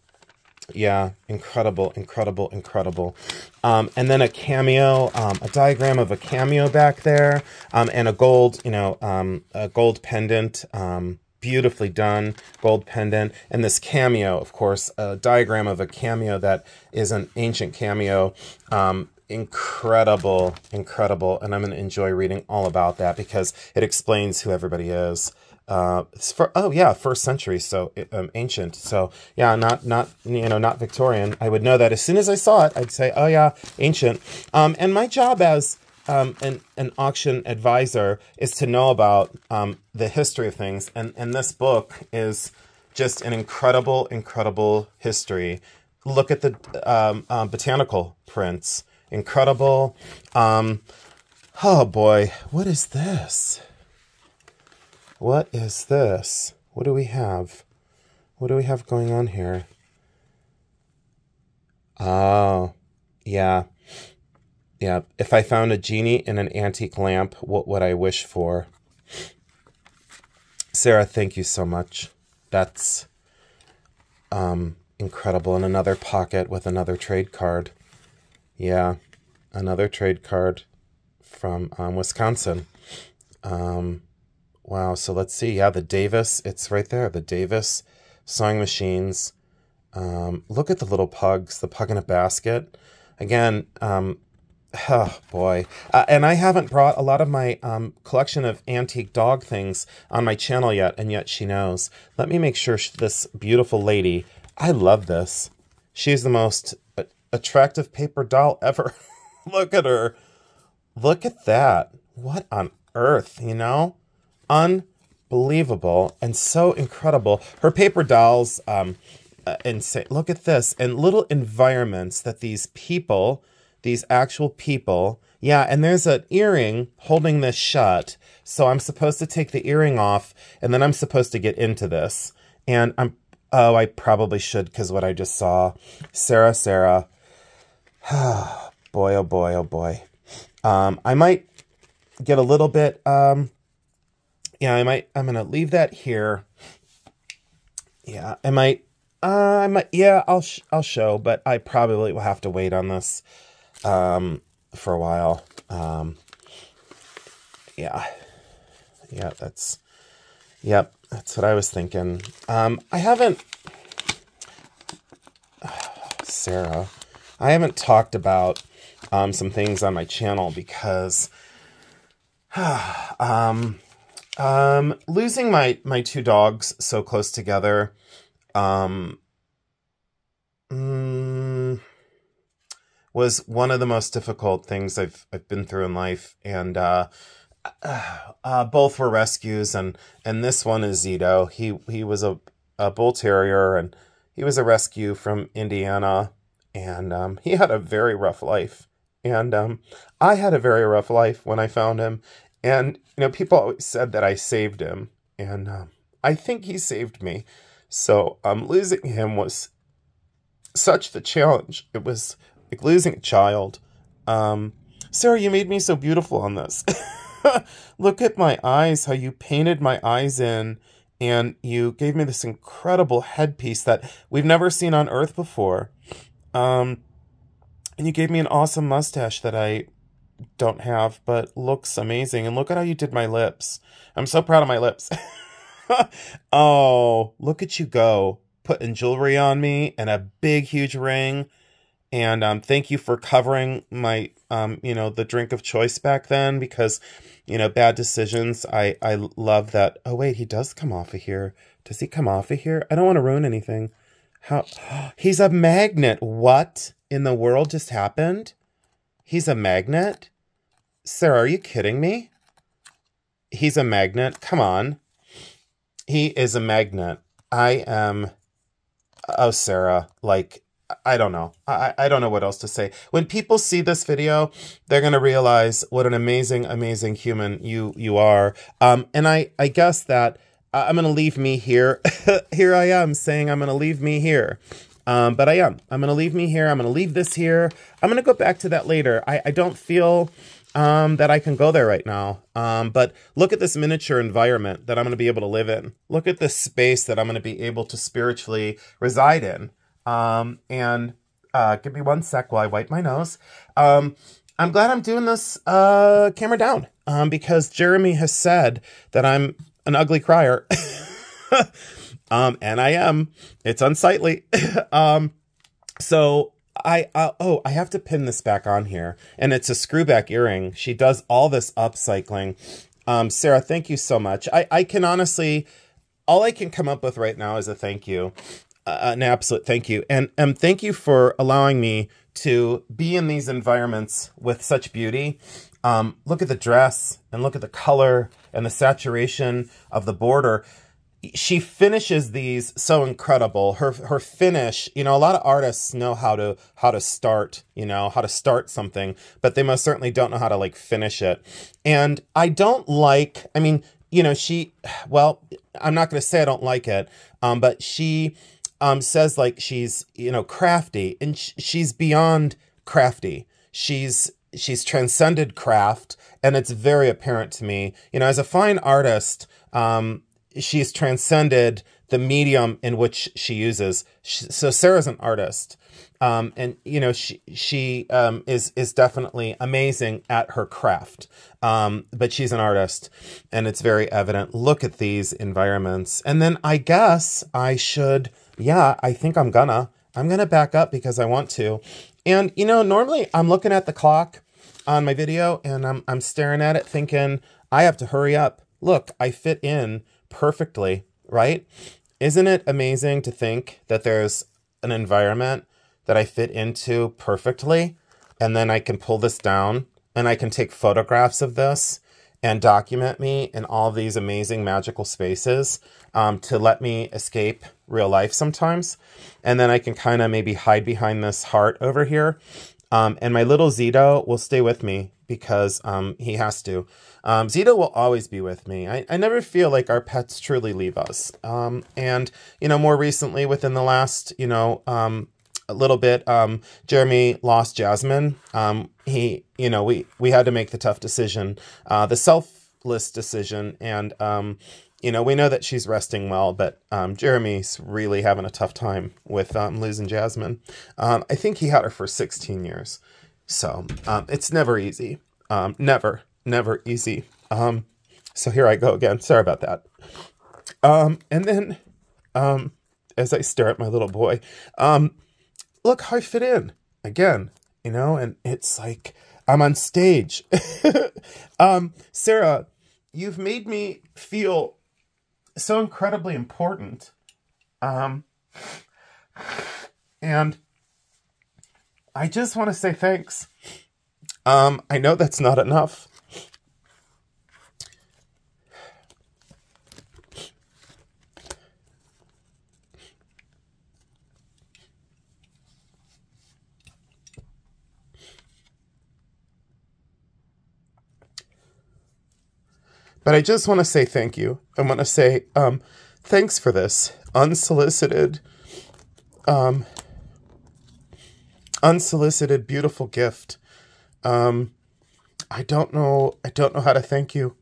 Yeah, incredible, incredible, incredible. Um, and then a cameo, um, a diagram of a cameo back there, um, and a gold, you know, um, a gold pendant, um, beautifully done gold pendant. And this cameo, of course, a diagram of a cameo that is an ancient cameo, um, incredible, incredible, and I'm going to enjoy reading all about that because it explains who everybody is. Uh, for oh yeah, first century, so um, ancient. So yeah, not not you know not Victorian. I would know that as soon as I saw it. I'd say, oh yeah, ancient. Um, and my job as um, an, an auction advisor is to know about um, the history of things. And, and this book is just an incredible, incredible history. Look at the um, uh, botanical prints. Incredible. Um, oh boy, what is this? What is this? What do we have? What do we have going on here? Oh, yeah. Yeah, if I found a genie in an antique lamp, what would I wish for? Sarah, thank you so much. That's um, incredible. In another pocket with another trade card. Yeah, another trade card from um, Wisconsin. Um, wow, so let's see. Yeah, the Davis, it's right there. The Davis sewing machines. Um, look at the little pugs, the pug in a basket. Again, um, Oh boy. Uh, and I haven't brought a lot of my um, collection of antique dog things on my channel yet, and yet she knows. Let me make sure this beautiful lady, I love this. She's the most attractive paper doll ever. Look at her. Look at that. What on earth, you know? Unbelievable and so incredible. Her paper dolls, um, uh, say, look at this, and little environments that these people these actual people. Yeah, and there's an earring holding this shut. So I'm supposed to take the earring off, and then I'm supposed to get into this. And I'm, oh, I probably should because what I just saw. Sarah, Sarah. boy, oh boy, oh boy. Um, I might get a little bit, um, yeah, I might, I'm going to leave that here. Yeah, I might, uh, I might, yeah, I'll, I'll show, but I probably will have to wait on this um, for a while. Um, yeah. Yeah, that's, yep, that's what I was thinking. Um, I haven't, Sarah, I haven't talked about um, some things on my channel because um, um, losing my, my two dogs so close together, um, mm, was one of the most difficult things I've I've been through in life, and uh, uh, both were rescues, and and this one is Zito. He he was a, a bull terrier, and he was a rescue from Indiana, and um, he had a very rough life, and um, I had a very rough life when I found him, and you know people always said that I saved him, and um, I think he saved me. So um, losing him was such the challenge. It was like losing a child. Um, Sarah, you made me so beautiful on this. Look at my eyes, how you painted my eyes in, and you gave me this incredible headpiece that we've never seen on Earth before. Um, and you gave me an awesome mustache that I don't have, but looks amazing. And look at how you did my lips. I'm so proud of my lips. oh, look at you go. Putting jewelry on me and a big, huge ring. And um, thank you for covering my, um, you know, the drink of choice back then because, you know, bad decisions. I, I love that. Oh, wait, he does come off of here. Does he come off of here? I don't want to ruin anything. How? He's a magnet. What in the world just happened? He's a magnet? Sarah, are you kidding me? He's a magnet? Come on. He is a magnet. I am... Oh, Sarah, like, I don't know. I, I don't know what else to say. When people see this video, they're going to realize what an amazing, amazing human you you are. Um, and I, I guess that uh, I'm going to leave me here. here I am saying I'm going to leave me here. Um, but I am. I'm going to leave me here. I'm going to leave this here. I'm going to go back to that later. I, I don't feel um, that I can go there right now. Um, but look at this miniature environment that I'm going to be able to live in. Look at this space that I'm going to be able to spiritually reside in. Um, and uh, give me one sec while I wipe my nose. Um, I'm glad I'm doing this uh, camera down um, because Jeremy has said that I'm an ugly crier. um, and I am. It's unsightly. um, so I uh, oh I have to pin this back on here, and it's a screwback earring. She does all this upcycling. Um, Sarah, thank you so much. I I can honestly, all I can come up with right now is a thank you, uh, an absolute thank you, and um thank you for allowing me to be in these environments with such beauty. Um, look at the dress and look at the color and the saturation of the border she finishes these so incredible. Her her finish, you know, a lot of artists know how to how to start, you know, how to start something, but they most certainly don't know how to like finish it. And I don't like, I mean, you know, she well, I'm not going to say I don't like it, um but she um says like she's, you know, crafty and sh she's beyond crafty. She's she's transcended craft and it's very apparent to me. You know, as a fine artist, um she's transcended the medium in which she uses. So Sarah's an artist. Um, and you know she she um, is is definitely amazing at her craft, um, but she's an artist, and it's very evident. Look at these environments, and then I guess I should, yeah, I think I'm gonna, I'm gonna back up because I want to, and you know normally I'm looking at the clock on my video and I'm I'm staring at it thinking I have to hurry up. Look, I fit in perfectly, right? Isn't it amazing to think that there's an environment that I fit into perfectly? And then I can pull this down and I can take photographs of this and document me in all these amazing magical spaces um, to let me escape real life sometimes. And then I can kind of maybe hide behind this heart over here. Um, and my little Zito will stay with me because um, he has to. Um, Zito will always be with me. I, I never feel like our pets truly leave us. Um, and, you know, more recently, within the last, you know, um, a little bit, um, Jeremy lost Jasmine. Um, he, you know, we, we had to make the tough decision, uh, the selfless decision. And, um, you know, we know that she's resting well, but um, Jeremy's really having a tough time with um, losing Jasmine. Um, I think he had her for 16 years. So um, it's never easy. Um, never never easy. Um, so here I go again. Sorry about that. And then, as I stare at my little boy, look how I fit in again, you know, and it's like I'm on stage. Sarah, you've made me feel so incredibly important. Um, and I just want to say thanks. Um, I know that's not enough. But I just want to say thank you. I want to say um, thanks for this unsolicited, um, unsolicited, beautiful gift. Um, I don't know. I don't know how to thank you.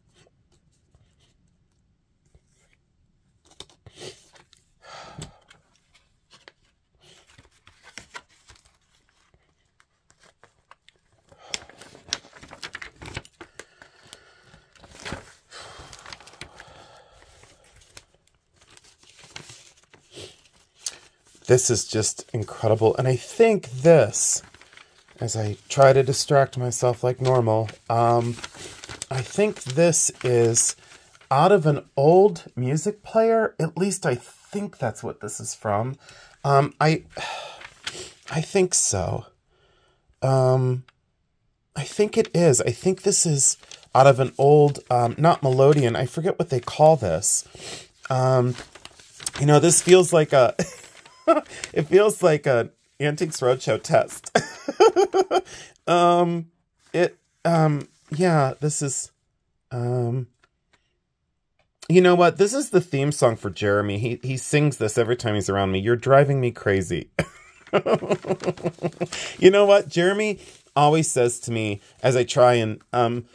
This is just incredible. And I think this, as I try to distract myself like normal, um, I think this is out of an old music player. At least I think that's what this is from. Um, I, I think so. Um, I think it is. I think this is out of an old, um, not Melodeon. I forget what they call this. Um, you know, this feels like a... it feels like an Antiques Roadshow test. um, it, um, yeah, this is, um, you know what? This is the theme song for Jeremy. He he sings this every time he's around me. You're driving me crazy. you know what? Jeremy always says to me as I try and um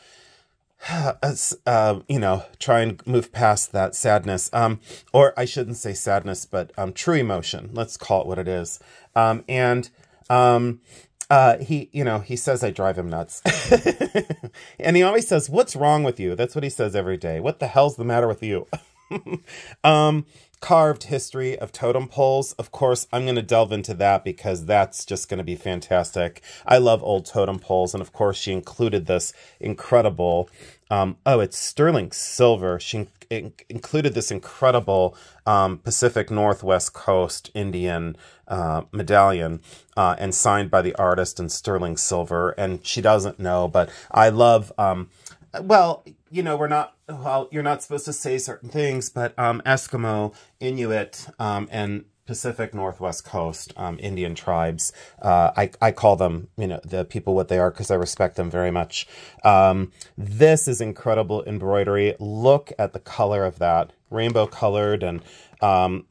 uh, you know, try and move past that sadness. Um, or I shouldn't say sadness, but um, true emotion. Let's call it what it is. Um, and um, uh, he, you know, he says I drive him nuts. and he always says, what's wrong with you? That's what he says every day. What the hell's the matter with you? um, carved history of totem poles. Of course, I'm going to delve into that because that's just going to be fantastic. I love old totem poles. And of course, she included this incredible, um, oh, it's sterling silver. She in included this incredible um, Pacific Northwest Coast Indian uh, medallion uh, and signed by the artist in sterling silver. And she doesn't know, but I love, um, well, you know, we're not, well, you're not supposed to say certain things, but um, Eskimo, Inuit, um, and Pacific Northwest Coast um, Indian tribes. Uh, I, I call them, you know, the people what they are because I respect them very much. Um, this is incredible embroidery. Look at the color of that. Rainbow colored and um,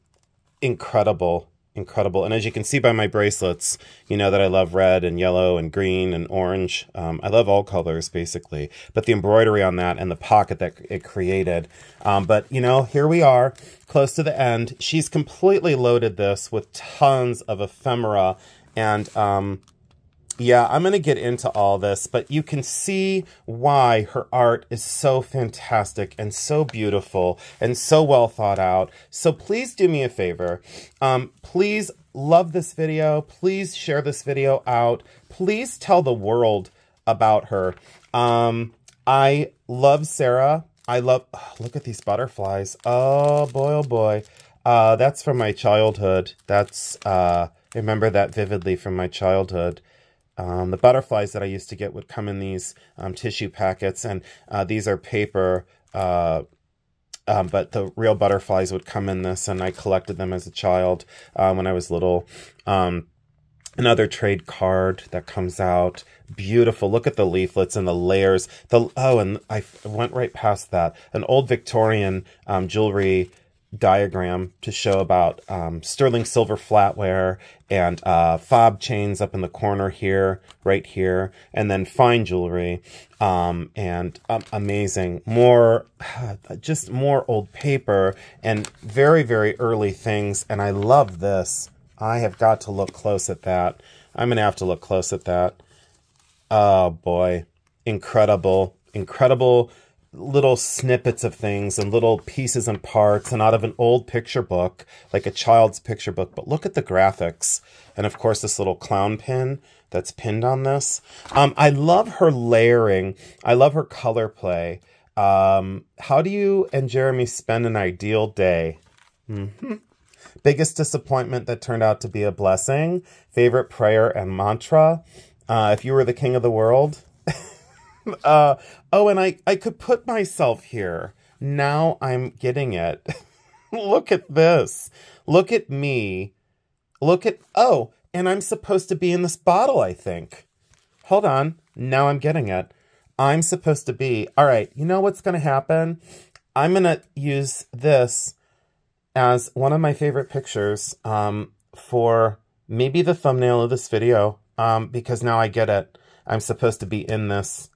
incredible incredible. And as you can see by my bracelets, you know that I love red and yellow and green and orange. Um, I love all colors, basically. But the embroidery on that and the pocket that it created. Um, but, you know, here we are, close to the end. She's completely loaded this with tons of ephemera and um, yeah, I'm going to get into all this, but you can see why her art is so fantastic and so beautiful and so well thought out. So please do me a favor. Um, please love this video. Please share this video out. Please tell the world about her. Um, I love Sarah. I love, oh, look at these butterflies. Oh boy, oh boy. Uh, that's from my childhood. That's, uh, I remember that vividly from my childhood. Um, the butterflies that I used to get would come in these um, tissue packets, and uh, these are paper, uh, um, but the real butterflies would come in this, and I collected them as a child uh, when I was little. Um, another trade card that comes out. Beautiful. Look at the leaflets and the layers. The Oh, and I went right past that. An old Victorian um, jewelry diagram to show about um, sterling silver flatware and uh, fob chains up in the corner here, right here, and then fine jewelry um, and um, amazing. More, just more old paper and very, very early things. And I love this. I have got to look close at that. I'm going to have to look close at that. Oh, boy. Incredible, incredible little snippets of things and little pieces and parts and out of an old picture book, like a child's picture book. But look at the graphics. And of course, this little clown pin that's pinned on this. Um, I love her layering. I love her color play. Um, how do you and Jeremy spend an ideal day? Mm -hmm. Biggest disappointment that turned out to be a blessing. Favorite prayer and mantra. Uh, if you were the king of the world, uh, oh, and I, I could put myself here. Now I'm getting it. Look at this. Look at me. Look at, oh, and I'm supposed to be in this bottle, I think. Hold on. Now I'm getting it. I'm supposed to be, all right, you know what's going to happen? I'm going to use this as one of my favorite pictures um, for maybe the thumbnail of this video um, because now I get it. I'm supposed to be in this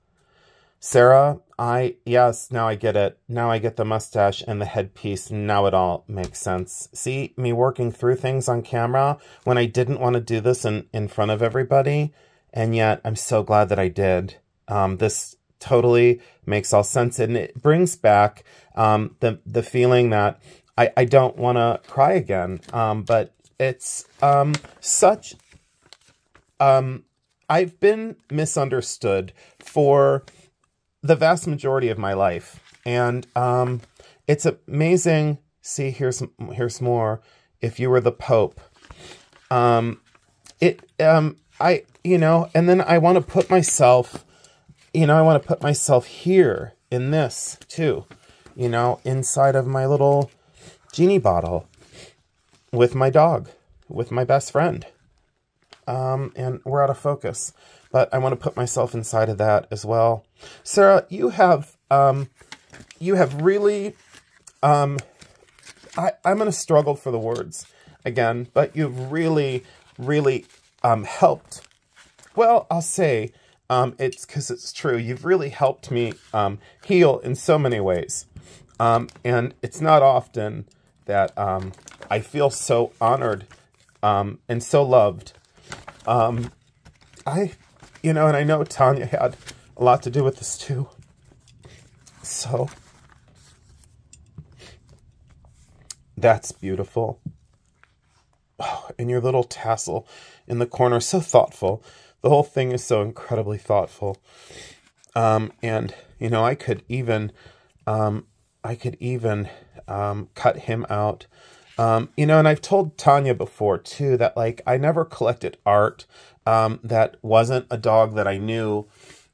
Sarah, I, yes, now I get it. Now I get the mustache and the headpiece. Now it all makes sense. See, me working through things on camera when I didn't want to do this in, in front of everybody. And yet I'm so glad that I did. Um, this totally makes all sense. And it brings back um, the, the feeling that I, I don't want to cry again. Um, but it's um, such... Um, I've been misunderstood for the vast majority of my life. And um, it's amazing. See, here's here's more. If you were the Pope, um, it um, I you know, and then I want to put myself, you know, I want to put myself here in this too, you know, inside of my little genie bottle with my dog, with my best friend. Um, and we're out of focus but I want to put myself inside of that as well. Sarah, you have, um, you have really, um, I, I'm going to struggle for the words again, but you've really, really, um, helped. Well, I'll say, um, it's because it's true. You've really helped me, um, heal in so many ways. Um, and it's not often that, um, I feel so honored, um, and so loved. Um, I you know, and I know Tanya had a lot to do with this too. So, That's beautiful. Oh, and your little tassel in the corner, so thoughtful. The whole thing is so incredibly thoughtful. Um, and you know, I could even, um, I could even um, cut him out. Um, you know, and I've told Tanya before too that like I never collected art um, that wasn't a dog that I knew.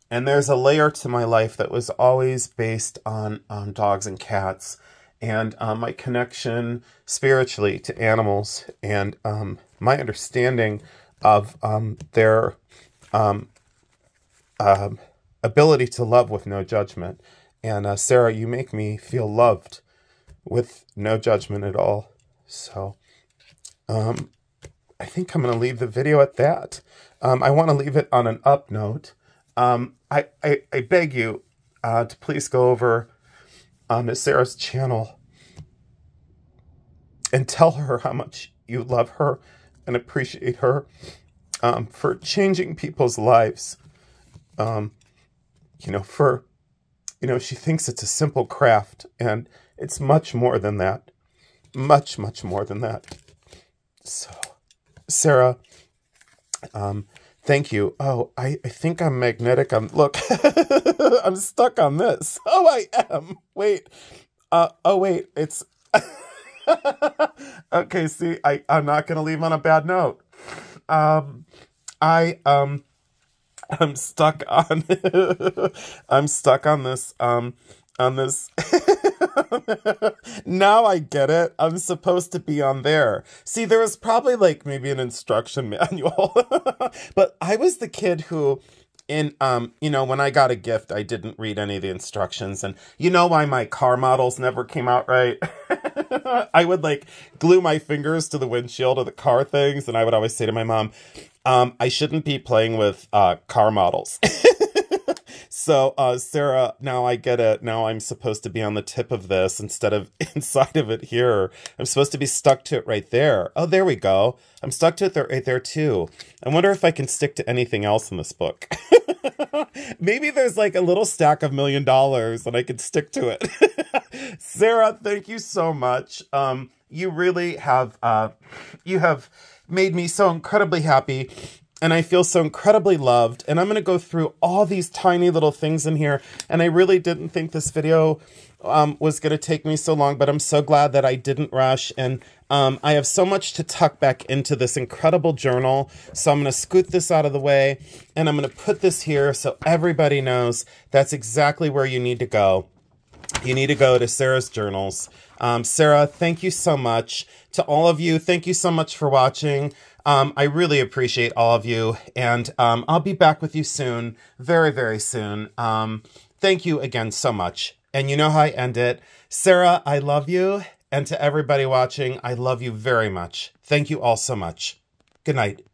And there's a layer to my life that was always based on um, dogs and cats and um, my connection spiritually to animals and um, my understanding of um, their um, um, ability to love with no judgment. And uh, Sarah, you make me feel loved with no judgment at all. So um, I think I'm going to leave the video at that. I want to leave it on an up note. I, I, I beg you uh, to please go over on Miss Sarah's channel and tell her how much you love her and appreciate her um, for changing people's lives. Um, you know, for, you know, she thinks it's a simple craft and it's much more than that. Much, much more than that. So, Sarah, um, thank you. Oh, I, I think I'm magnetic. I'm, look, I'm stuck on this. Oh, I am. Wait. Uh, oh, wait, it's... okay, see, I, I'm not going to leave on a bad note. Um, I, um, I'm stuck on, I'm stuck on this, um, on this. now I get it. I'm supposed to be on there. See, there was probably like maybe an instruction manual, but I was the kid who in um you know when i got a gift i didn't read any of the instructions and you know why my car models never came out right i would like glue my fingers to the windshield of the car things and i would always say to my mom um i shouldn't be playing with uh car models so uh sarah now i get it. Now i'm supposed to be on the tip of this instead of inside of it here. I'm supposed to be stuck to it right there. Oh there we go. I'm stuck to it there, right there too. I wonder if i can stick to anything else in this book. Maybe there's like a little stack of million dollars and I could stick to it. Sarah, thank you so much. Um, you really have, uh, you have made me so incredibly happy and I feel so incredibly loved. And I'm going to go through all these tiny little things in here. And I really didn't think this video um, was going to take me so long, but I'm so glad that I didn't rush. And um, I have so much to tuck back into this incredible journal. So I'm going to scoot this out of the way and I'm going to put this here so everybody knows that's exactly where you need to go. You need to go to Sarah's journals. Um, Sarah, thank you so much. To all of you, thank you so much for watching. Um, I really appreciate all of you, and um, I'll be back with you soon, very, very soon. Um, thank you again so much. And you know how I end it. Sarah, I love you. And to everybody watching, I love you very much. Thank you all so much. Good night.